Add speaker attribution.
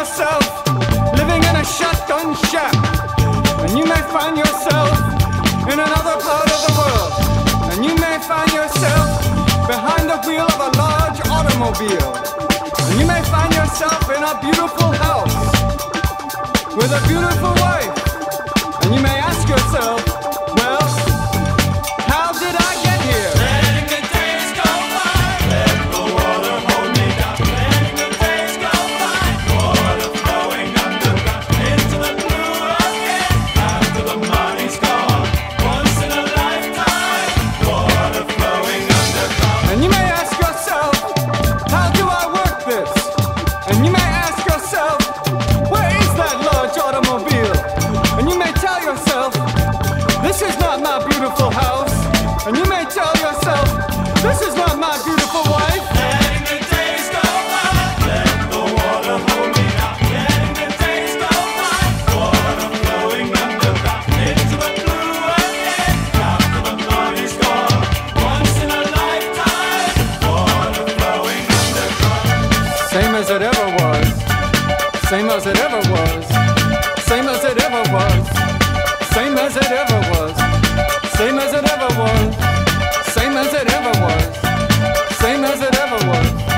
Speaker 1: yourself living in a shotgun shack. And you may find yourself automobile. And you may find yourself in a beautiful house with a beautiful wife. And you may ask yourself, This is not my beautiful house. And you may tell yourself, this is not my beautiful wife. Letting
Speaker 2: the days go by, let the water
Speaker 1: hold me. Letting the days go by, water flowing into the blue again. After the money's
Speaker 2: gone,
Speaker 1: once in a lifetime, water
Speaker 2: flowing
Speaker 1: Same as it ever was, same as it ever was, same as it ever was, same as it ever. forward.